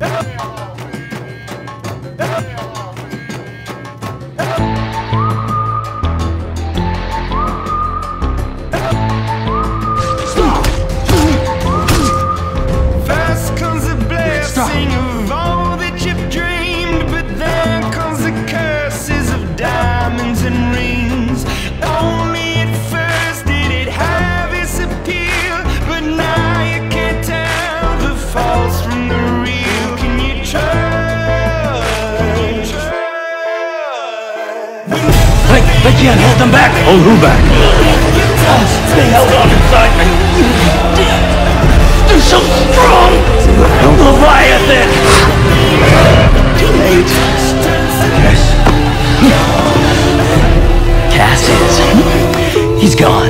Yeah. I can't hold them back! Hold who back? They held on inside me! They're so strong! Leviathan! Too late. Yes. Cassis. He's gone.